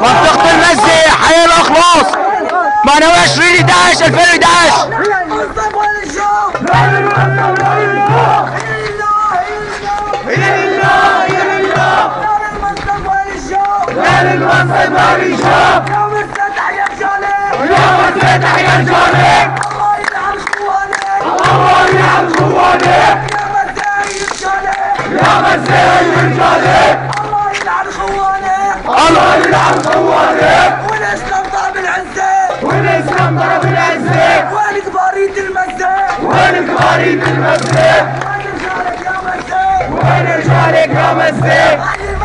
منطقة المزة حي الأخلاص ما نواش ريلي داعش 2011 الله يلعن خوانك والاسلام ضرب العزة والاسلام ضرب العزة وين كباريد المزة وين كباريد المزة وين رجالك يا مزة وين رجالك يا مزة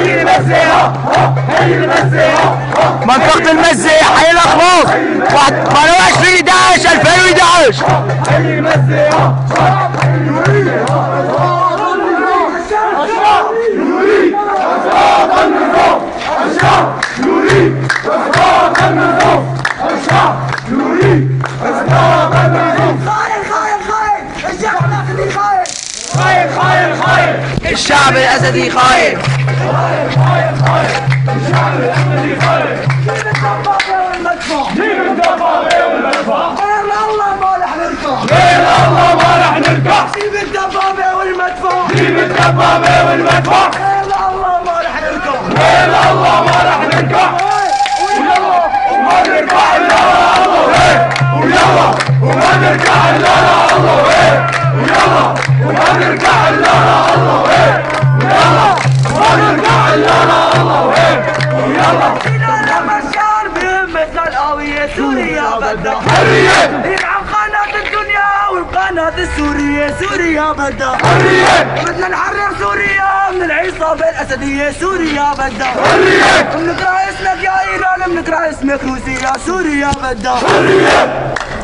هاي المزة ها هاي المزة ها هاي المزة ها منطقة المزة حي الأخلاص واحد- ما نواش ريلي داعش 2011 هاي المزة ها خاين خاين خاين الشعب الأسدي خاين خاين خاين خاين الشعب الأسدي خاين جيب الدبابة والمدفع جيب الدبابة والمدفع غير الله ما رح نركع غير الله ما رح نركع جيب الدبابة والمدفع جيب الدبابة والمدفع غير الله ما رح نركع غير الله ما نركع الا الله هيك ويلا وما نركع الا الله هيك ويلا سيدنا مشان بهمتنا القوية سوريا بدها حرية يلعب قناة الدنيا والقناة السورية سوريا بدها حرية بدنا نحرر سوريا من العصابة الأسدية سوريا بدها حرية بنقرأ اسمك يا إيران بنقرأ اسمك روسيا سوريا بدها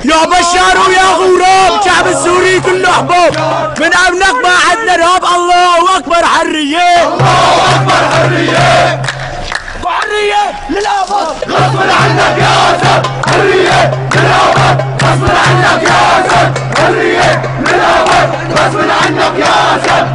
يا بشار ويا غراب شعب السوري كله حبوب من أمنك ما عدنا رهاب الله أكبر حرية الله أكبر حرية وحرية للأبد غصب عنك يا أسد حرية للأبد غصب عنك يا أسد حرية للأبد غصب عنك يا أسد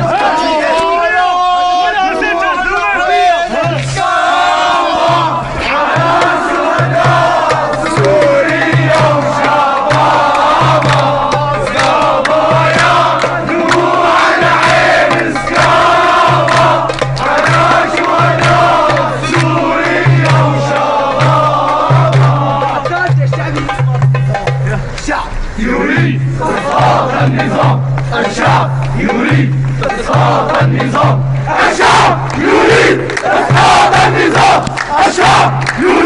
النظام. الشعب يريد إسقاط النظام. الشعب يريد إسقاط النظام. الشعب يريد